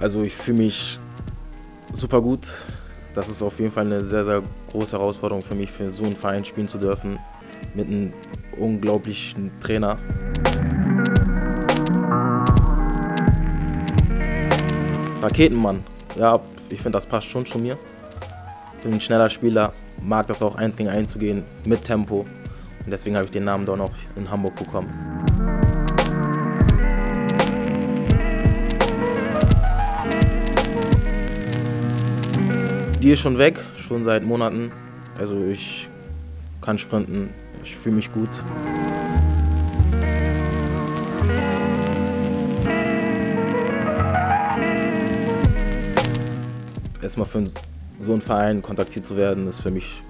Also ich fühle mich super gut. Das ist auf jeden Fall eine sehr, sehr große Herausforderung für mich, für so einen Verein spielen zu dürfen. Mit einem unglaublichen Trainer. Raketenmann. Ja, ich finde, das passt schon zu mir. Bin ein schneller Spieler, mag das auch eins gegen eins zu gehen, mit Tempo. Und deswegen habe ich den Namen dort noch in Hamburg bekommen. Die ist schon weg, schon seit Monaten. Also ich kann sprinten, ich fühle mich gut. Erstmal für so einen Verein kontaktiert zu werden, ist für mich,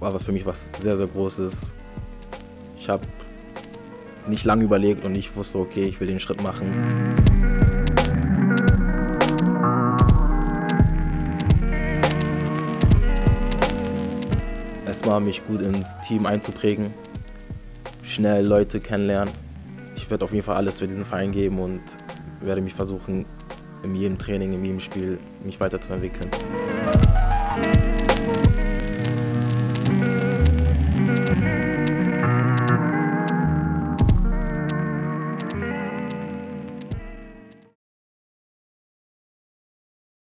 war für mich was sehr, sehr Großes. Ich habe nicht lange überlegt und ich wusste, okay, ich will den Schritt machen. Erstmal mich gut ins Team einzuprägen, schnell Leute kennenlernen. Ich werde auf jeden Fall alles für diesen Verein geben und werde mich versuchen, in jedem Training, in jedem Spiel mich weiterzuentwickeln.